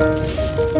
Música